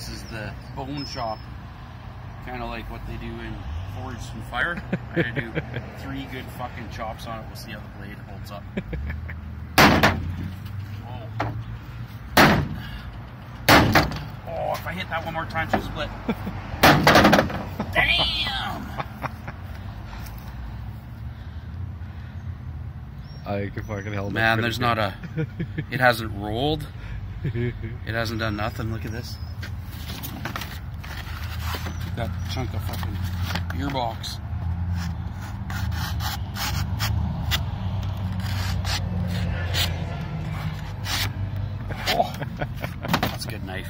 This is the bone shop, kind of like what they do in Forged in Fire. I gotta do three good fucking chops on it. We'll see how the blade holds up. Whoa. Oh, if I hit that one more time, she'll split. Damn! I can fucking hell. Man, there's not a. It hasn't rolled. It hasn't done nothing. Look at this that chunk of fucking gearbox. Oh, that's a good knife.